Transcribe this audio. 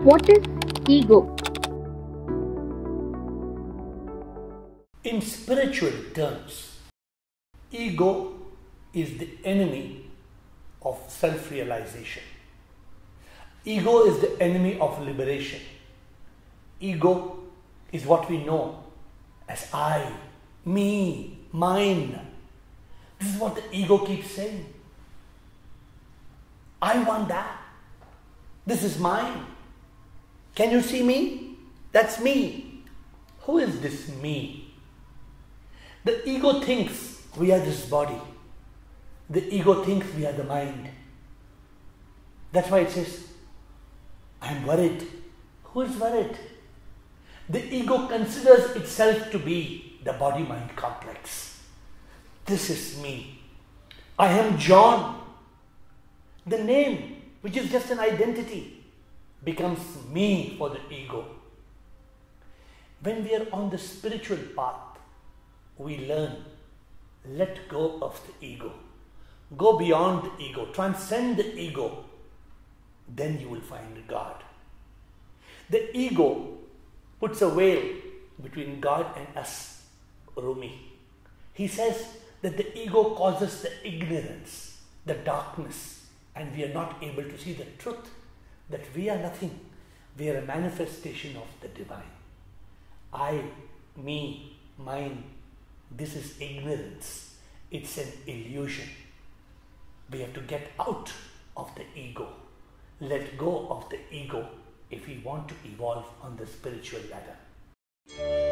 What is ego? In spiritual terms, ego is the enemy of self realization. Ego is the enemy of liberation. Ego is what we know as I, me, mine. This is what the ego keeps saying. I want that. This is mine. Can you see me? That's me. Who is this me? The ego thinks we are this body. The ego thinks we are the mind. That's why it says, I am worried. Who is worried? The ego considers itself to be the body mind complex. This is me. I am John. The name, which is just an identity, becomes me for the ego. When we are on the spiritual path, we learn let go of the ego. Go beyond the ego, transcend the ego. Then you will find God. The ego puts a veil between God and us, Rumi. He says that the ego causes the ignorance, the darkness, and we are not able to see the truth that we are nothing. We are a manifestation of the divine. I, me, mine, this is ignorance. It's an illusion. We have to get out of the ego, let go of the ego if we want to evolve on the spiritual ladder.